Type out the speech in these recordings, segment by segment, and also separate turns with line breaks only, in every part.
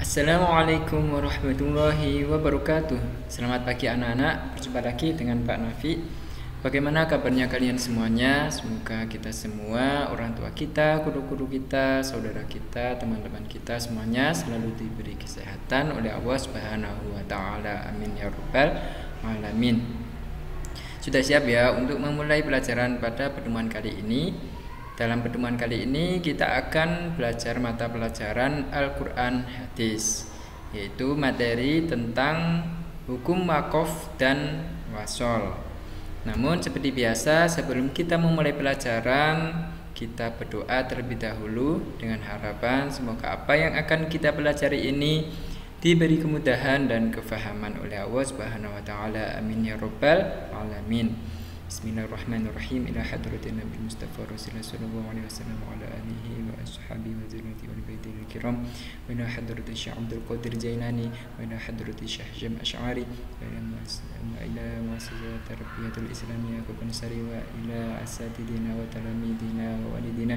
Assalamualaikum warahmatullahi wabarakatuh. Selamat pagi anak-anak. Berjumpa lagi dengan Pak Nafi. Bagaimana kabarnya kalian semuanya? Semoga kita semua Orang tua kita, guru-guru kita Saudara kita, teman-teman kita Semuanya selalu diberi kesehatan Oleh Allah subhanahu wa ta'ala. Amin ya rabbal alamin. Sudah siap ya Untuk memulai pelajaran pada pertemuan kali ini dalam pertemuan kali ini kita akan belajar mata pelajaran Al-Quran Hadis Yaitu materi tentang hukum wakaf dan wasol Namun seperti biasa sebelum kita memulai pelajaran Kita berdoa terlebih dahulu dengan harapan semoga apa yang akan kita pelajari ini diberi kemudahan dan kefahaman oleh Allah Subhanahu wa taala. Amin ya rabbal alamin. بسم الله الرحمن الرحيم إلى حضرة النبي المصطفى رسول الله صلى الله عليه وسلم وعلى آله وأصحابه وزوجته والبيت الكرام وإلى حضرة الشيخ عبد القادر الجيلاني وإلى حضرة الشيخ جم أشعري وإلى مؤسسة التربية الإسلامية كوبنسري وإلى أساتذتنا وتلاميذنا ووالدنا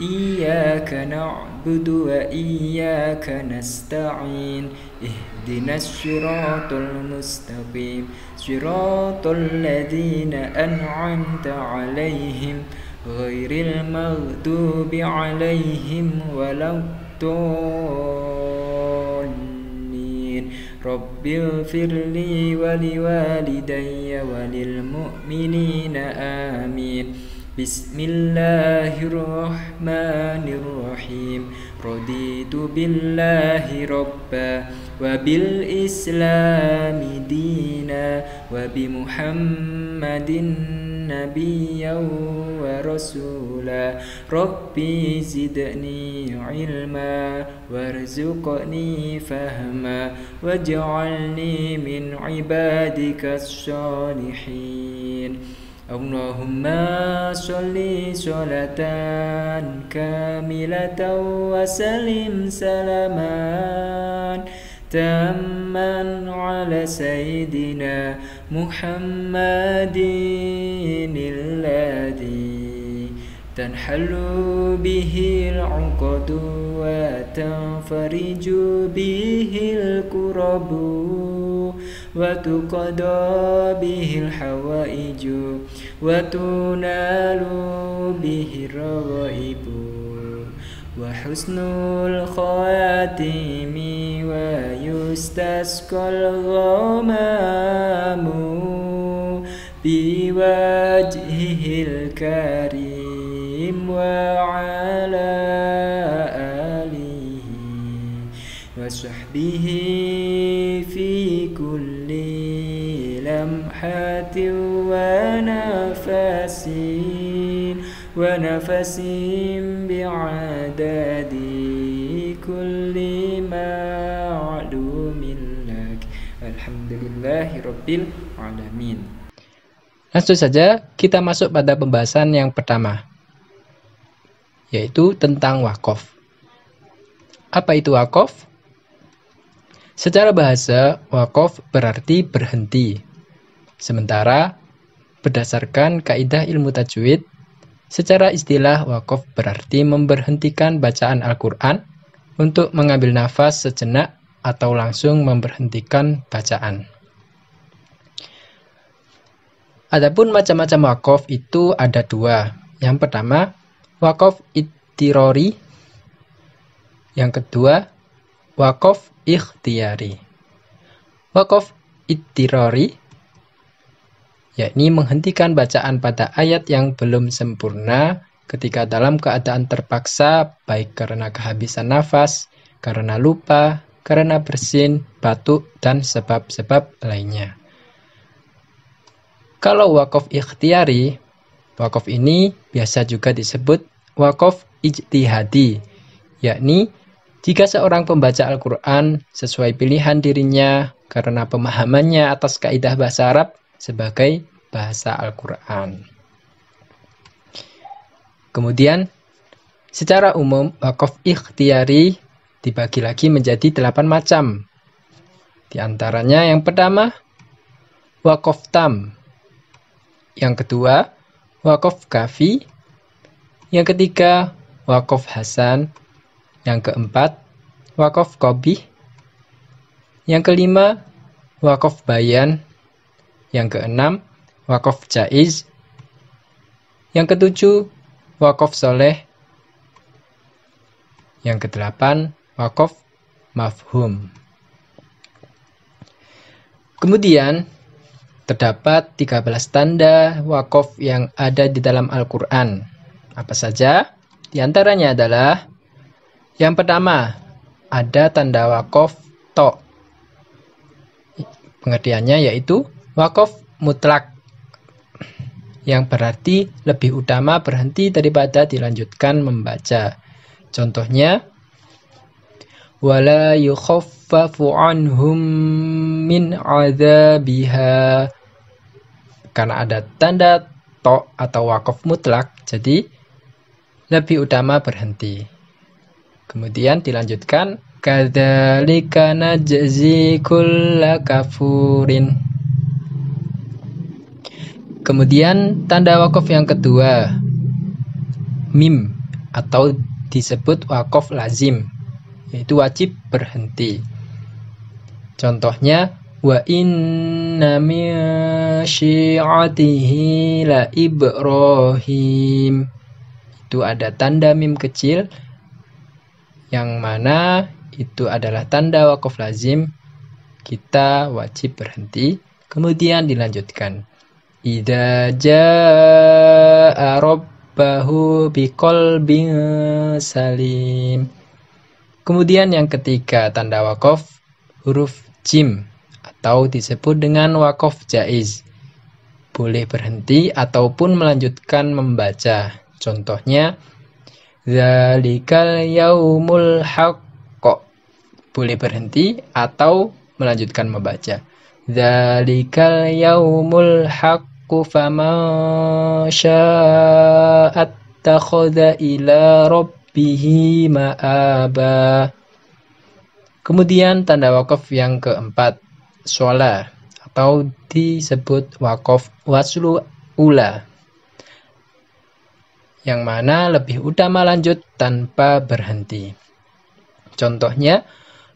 إياك نعبد وإياك نستعين اهدنا الصراط المستقيم. صراط الذين أنعمت عليهم غير المغضوب عليهم ولا الضالين. رب اغفر لي ولوالدي وللمؤمنين آمين. بسم الله الرحمن الرحيم رضيت بالله ربا وبالإسلام دينا وبمحمد نبيا ورسولا ربي زدني علما وارزقني فهما واجعلني من عبادك الصالحين اللهم صل صلاة كاملة وسلم سلاما تاما على سيدنا محمد الذي تنحل به العقد وتنفرج به الكرب. وتقضى به الحوائج وتنال به الرغائب وحسن الخواتم ويستسقى الغمام بوجهه الكريم وعلى آله وصحبه ونفس ونفس بعدد كل معلوم لك الحمد لله رب العالمين
Langsung saja kita masuk pada pembahasan yang pertama yaitu tentang wakaf. Apa itu wakaf? Secara bahasa, wakaf berarti berhenti. Sementara berdasarkan kaidah ilmu tajwid, secara istilah wakaf berarti memberhentikan bacaan Al-Qur'an untuk mengambil nafas sejenak atau langsung memberhentikan bacaan. Adapun macam-macam wakaf itu ada dua. Yang pertama, wakaf ittirori. Yang kedua, wakaf ikhtiari. Wakaf ittirori yakni menghentikan bacaan pada ayat yang belum sempurna ketika dalam keadaan terpaksa baik karena kehabisan nafas, karena lupa, karena bersin, batuk, dan sebab-sebab lainnya. Kalau wakaf ikhtiari, wakaf ini biasa juga disebut wakaf ijtihadi, yakni jika seorang pembaca Al-Quran sesuai pilihan dirinya karena pemahamannya atas kaidah bahasa Arab sebagai bahasa Al-Quran. Kemudian secara umum wakaf ikhtiari dibagi lagi menjadi delapan macam. Di antaranya yang pertama wakaf tam. Yang kedua wakaf kafi. Yang ketiga wakaf hasan. Yang keempat wakaf kobih. Yang kelima wakaf bayan. Yang keenam wakaf jaiz. Yang ketujuh wakaf soleh. Yang kedelapan wakaf mafhum. Kemudian terdapat 13 tanda wakaf yang ada di dalam Al-Quran. Apa saja? Di antaranya adalah yang pertama, ada tanda wakaf to. Pengertiannya yaitu wakaf mutlak. Yang berarti lebih utama berhenti daripada dilanjutkan membaca. Contohnya, wala yukhaffafu anhum min adzabiha. Karena ada tanda to atau wakaf mutlak jadi lebih utama berhenti. Kemudian dilanjutkan kadzalika najzi kafurin kemudian tanda wakaf yang kedua mim atau disebut wakaf lazim yaitu wajib berhenti. Contohnya wa inna la Ibrahim. Itu ada tanda mim kecil yang mana itu adalah tanda wakaf lazim kita wajib berhenti kemudian dilanjutkan idza jaa rabbahu biqalbin salim Kemudian yang ketiga, tanda wakaf huruf jim atau disebut dengan wakaf jaiz. Boleh berhenti ataupun melanjutkan membaca. Contohnya, Zalikal yaumul haqqo. Boleh berhenti atau melanjutkan membaca. Zalikal yaumul haqqo fama sya'at takhadha ila rabb bihi ma'aba. Kemudian tanda wakaf yang keempat, sholat atau disebut wakaf waslu ula. Yang mana lebih utama lanjut tanpa berhenti. Contohnya,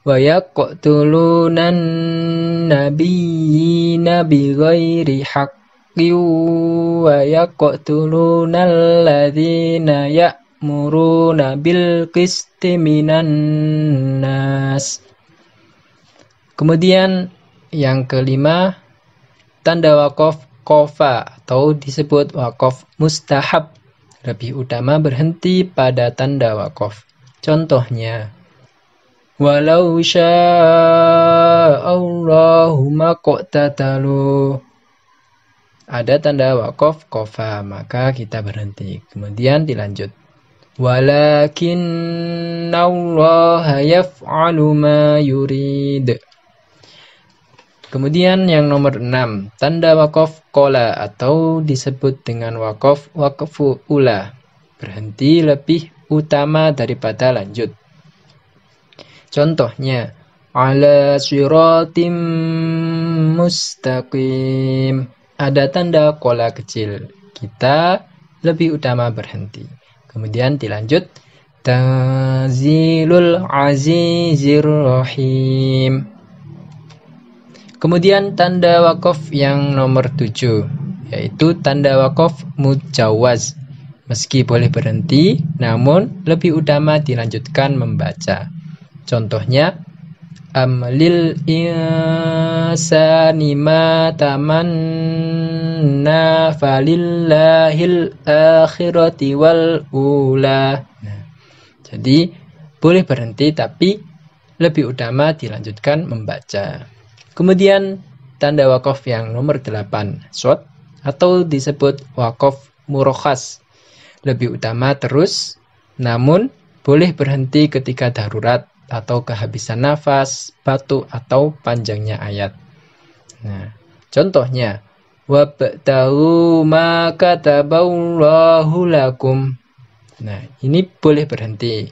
wa yaqtulunan nabiyina bi ya ya'muruna bil qisti minan nas. Kemudian yang kelima tanda wakaf kofa atau disebut wakaf mustahab lebih utama berhenti pada tanda wakaf. Contohnya, walau sya'allahu maqtatalu ada tanda wakaf kofa maka kita berhenti kemudian dilanjut walakin Allah yaf'alu ma yurid. Kemudian yang nomor 6, tanda wakaf kola atau disebut dengan wakaf wakafu ula. Berhenti lebih utama daripada lanjut. Contohnya, ala siratim mustaqim. Ada tanda kola kecil. Kita lebih utama berhenti. Kemudian dilanjut Tanzilul Azizir Rahim. Kemudian tanda wakaf yang nomor tujuh yaitu tanda wakaf mujawaz. Meski boleh berhenti, namun lebih utama dilanjutkan membaca. Contohnya, insani ma tamanna falillahil akhirati wal ula. Nah, jadi boleh berhenti tapi lebih utama dilanjutkan membaca. Kemudian tanda wakaf yang nomor 8, short atau disebut wakaf murokhas. Lebih utama terus, namun boleh berhenti ketika darurat atau kehabisan nafas, batuk atau panjangnya ayat. Nah, contohnya wabtahu ma kataballahu lakum. Nah, ini boleh berhenti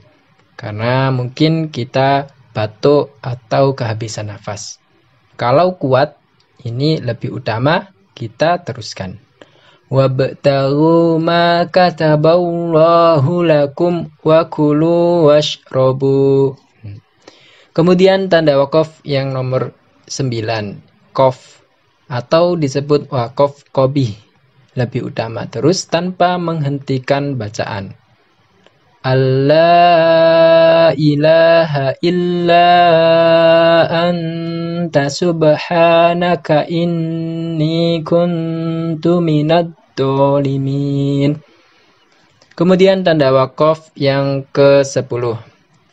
karena mungkin kita batuk atau kehabisan nafas. Kalau kuat, ini lebih utama kita teruskan. Wabtagu ma kataballahu lakum wa kulu washrobu. Kemudian tanda wakaf yang nomor 9, kof atau disebut wakaf kobi lebih utama terus tanpa menghentikan bacaan. Allah ilaha illa anta subhanaka inni kuntu minad dolimin. Kemudian tanda wakaf yang ke-10.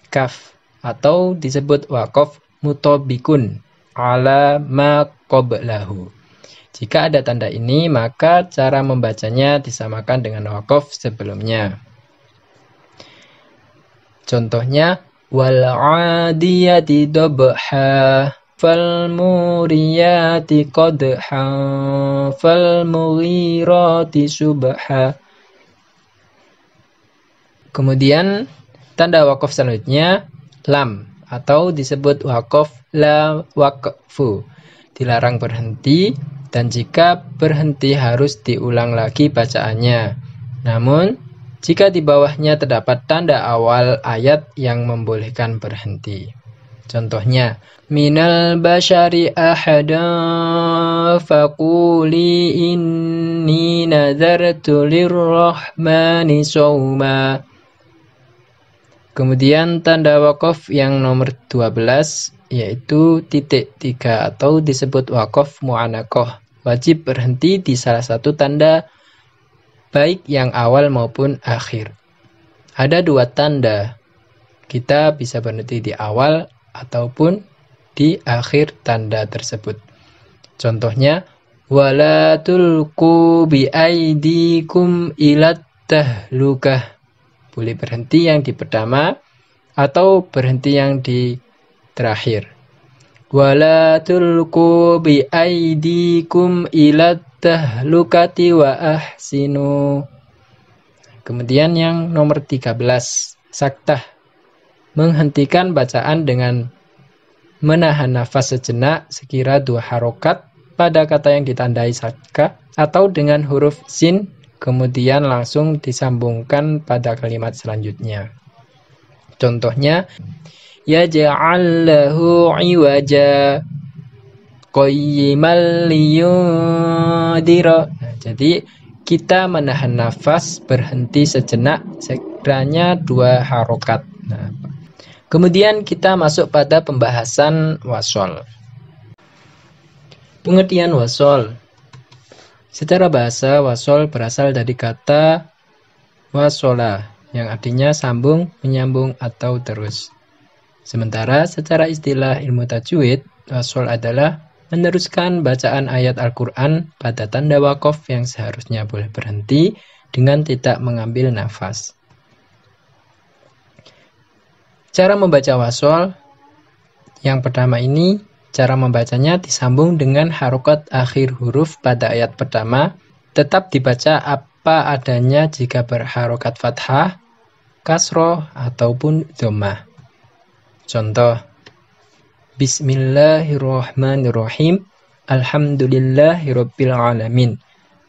Kaf atau disebut wakaf mutobikun ala ma qoblahu. Jika ada tanda ini, maka cara membacanya disamakan dengan wakaf sebelumnya. Contohnya wal adiyati dabha fal muriyati qadha subha. Kemudian tanda wakaf selanjutnya lam atau disebut wakaf la wakfu. Dilarang berhenti dan jika berhenti harus diulang lagi bacaannya. Namun jika di bawahnya terdapat tanda awal ayat yang membolehkan berhenti. Contohnya, minal bashari ahada faquli inni nadartu lirrahmani sawma. Kemudian tanda wakaf yang nomor 12 yaitu titik tiga atau disebut wakaf mu'anakoh. Wajib berhenti di salah satu tanda baik yang awal maupun akhir. Ada dua tanda. Kita bisa berhenti di awal ataupun di akhir tanda tersebut. Contohnya, wala tulku bi aidikum ilat tahlukah. Boleh berhenti yang di pertama atau berhenti yang di terakhir. Wala tulku bi aidikum tahlukati wa ahsinu. Kemudian yang nomor 13, saktah. Menghentikan bacaan dengan menahan nafas sejenak sekira dua harokat pada kata yang ditandai sakta atau dengan huruf sin kemudian langsung disambungkan pada kalimat selanjutnya. Contohnya, ya ja'allahu iwaja qayyimal liyudira. Nah, jadi kita menahan nafas berhenti sejenak sekiranya dua harokat. Nah, kemudian kita masuk pada pembahasan wasol. Pengertian wasol. Secara bahasa, wasol berasal dari kata wasola yang artinya sambung, menyambung, atau terus. Sementara secara istilah ilmu tajwid, wasol adalah meneruskan bacaan ayat Al-Quran pada tanda wakaf yang seharusnya boleh berhenti dengan tidak mengambil nafas. Cara membaca wasol yang pertama ini, cara membacanya disambung dengan harokat akhir huruf pada ayat pertama, tetap dibaca apa adanya jika berharokat fathah, kasroh, ataupun domah. Contoh, Bismillahirrahmanirrahim. Alhamdulillahirabbil alamin.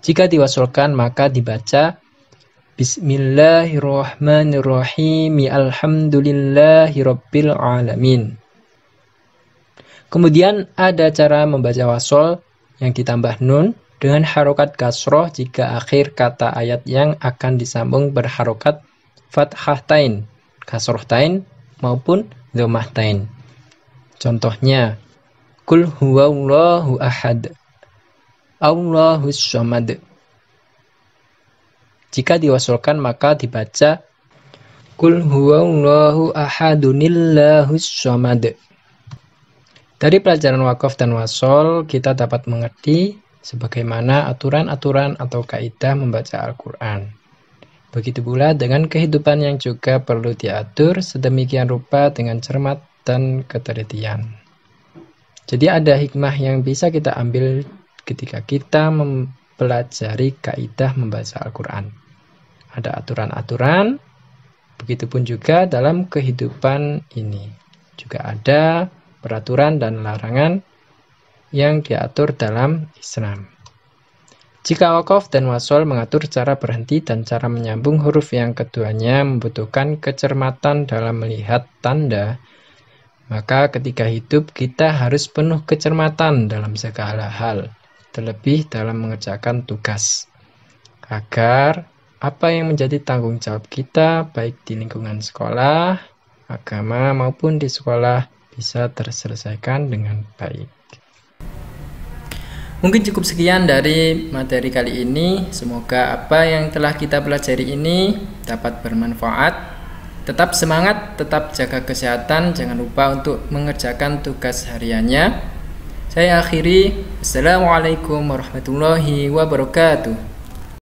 Jika diwasulkan maka dibaca Bismillahirrahmanirrahim. Alhamdulillahirabbil alamin. Kemudian ada cara membaca wasol yang ditambah nun dengan harokat kasroh jika akhir kata ayat yang akan disambung berharokat fathah tain, kasroh tain maupun domah tain. Contohnya, Kul huwallahu ahad. Allahus samad. Jika diwasulkan maka dibaca Kul huwallahu ahadunillahus samad. Dari pelajaran wakaf dan wasol, kita dapat mengerti sebagaimana aturan-aturan atau kaidah membaca Al-Quran. Begitu pula dengan kehidupan yang juga perlu diatur sedemikian rupa dengan cermat dan ketelitian. Jadi ada hikmah yang bisa kita ambil ketika kita mempelajari kaidah membaca Al-Quran. Ada aturan-aturan Begitupun juga dalam kehidupan ini. Juga ada peraturan dan larangan yang diatur dalam Islam. Jika wakaf dan wasol mengatur cara berhenti dan cara menyambung huruf yang keduanya membutuhkan kecermatan dalam melihat tanda, maka ketika hidup kita harus penuh kecermatan dalam segala hal, terlebih dalam mengerjakan tugas. Agar apa yang menjadi tanggung jawab kita baik di lingkungan sekolah, agama maupun di sekolah bisa terselesaikan dengan baik.
Mungkin cukup sekian dari materi kali ini. Semoga apa yang telah kita pelajari ini dapat bermanfaat. Tetap semangat, tetap jaga kesehatan, jangan lupa untuk mengerjakan tugas hariannya. Saya akhiri. Assalamualaikum warahmatullahi wabarakatuh.